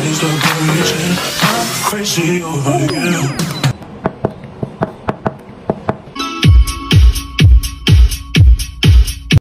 Please don't go reaching. I'm crazy over you.